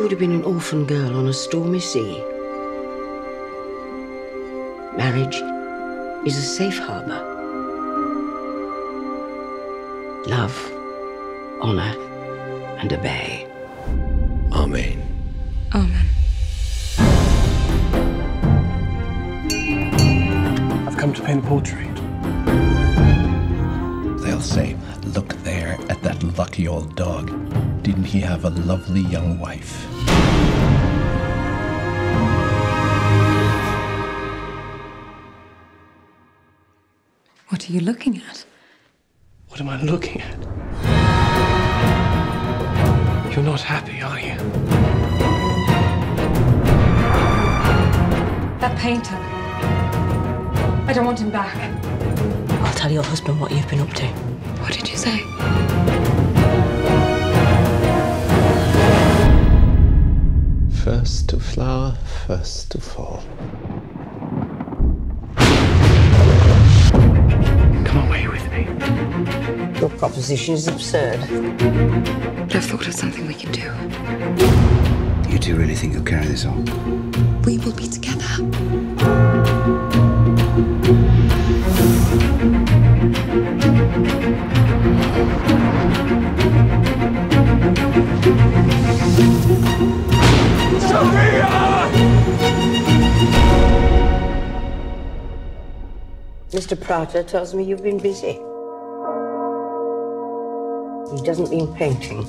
You would have been an orphan girl on a stormy sea. Marriage is a safe harbor. Love, honor, and obey. Amen. Amen. I've come to paint a portrait. They'll say, look there at that lucky old dog. Didn't he have a lovely young wife? What are you looking at? What am I looking at? You're not happy, are you? That painter. I don't want him back. I'll tell your husband what you've been up to. What did you say? First to flower, first to fall. Come away with me. Your proposition is absurd. But I've thought of something we can do. You two really think you'll carry this on? We will be together. Mr. Prater tells me you've been busy. He doesn't mean painting.